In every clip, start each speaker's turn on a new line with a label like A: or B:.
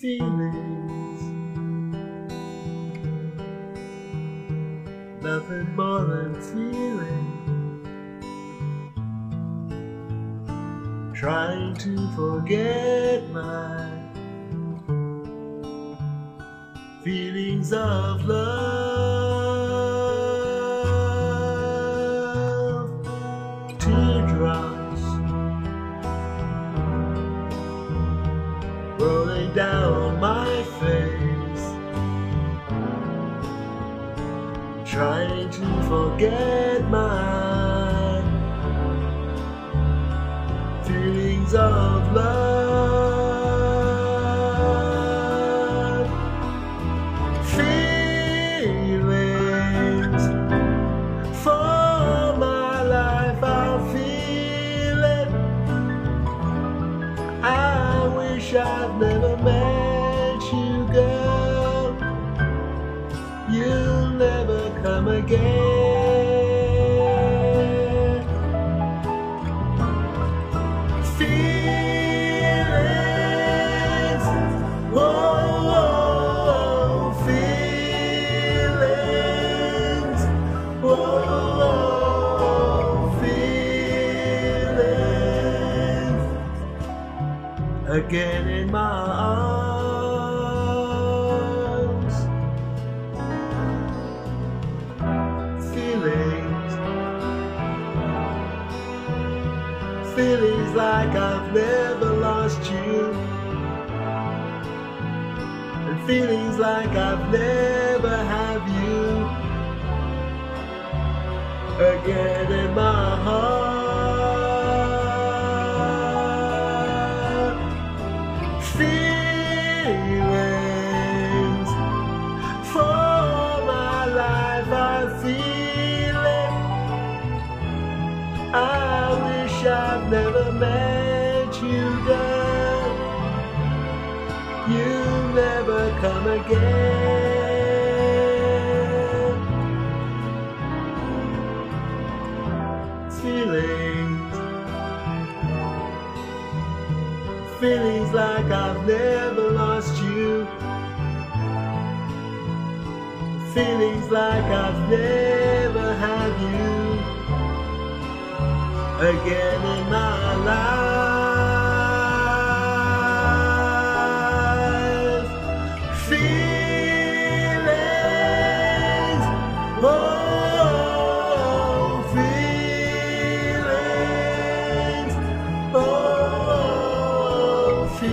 A: feelings. Nothing more than feeling. Trying to forget my feelings of love. Down my face, trying to forget my feelings of love. Feelings for my life, I'll feel it. I wish I'd never again in my arms. Feelings, feelings like I've never lost you, and feelings like I've never have you I'd never met you, girl. You'll never come again. Feelings, feelings like I've never lost you. Feelings like I've never had you again in my life. Feelings, oh, feelings, oh, feelings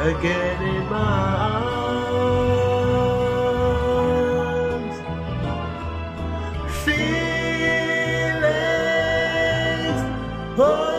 A: again in my arms. Oh,